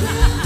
Yeah.